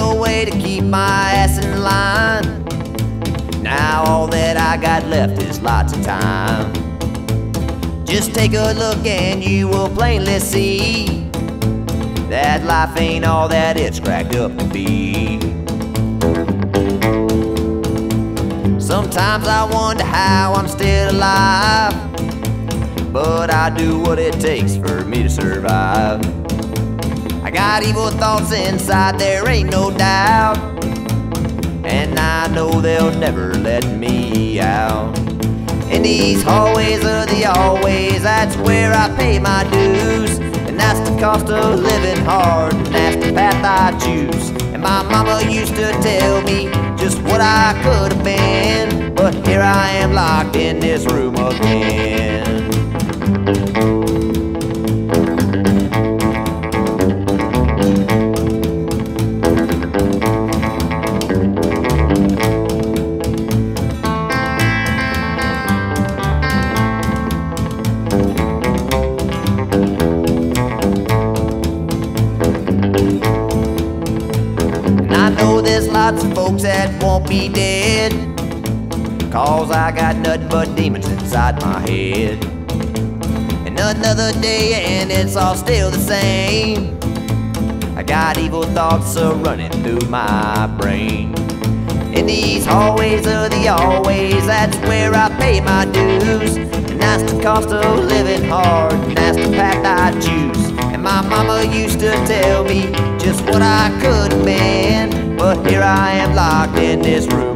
no way to keep my ass in line. Now all that I got left is lots of time. Just take a look and you will plainly see that life ain't all that it's cracked up to be. Sometimes I wonder how I'm still alive, but I do what it takes for me to survive. I got evil thoughts inside, there ain't no doubt. And I know they'll never let me out. In these hallways are the always, that's where I pay my dues. And that's the cost of living hard, and that's the path I choose. And my mama used to tell me just what I could have been. But here I am locked in this room again. Lots of folks that won't be dead. Cause I got nothing but demons inside my head. And another day, and it's all still the same. I got evil thoughts are running through my brain. In these hallways are the always, that's where I pay my dues. And that's the cost of living hard, and that's the path I choose. And my mama used to tell me just what I could. But here I am locked in this room.